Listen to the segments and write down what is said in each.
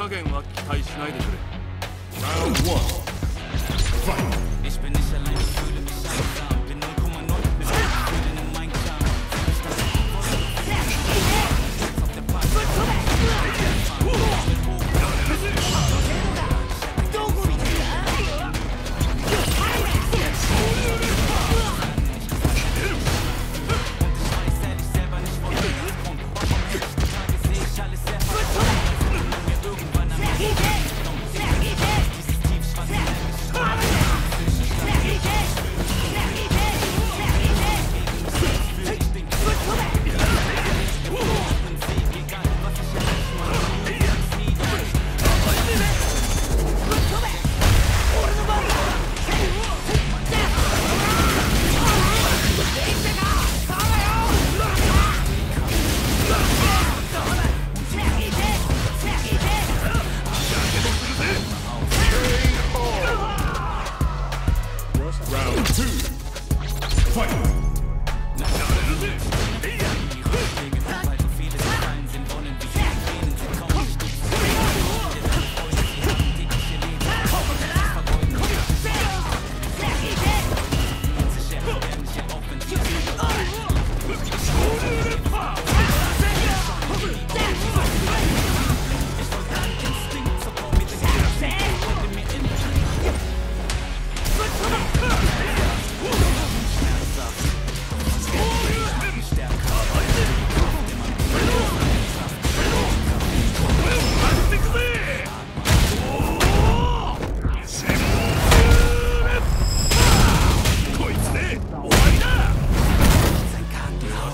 加減は期待しないでくれ Round two. Fight!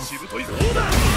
しぶといぞ。だ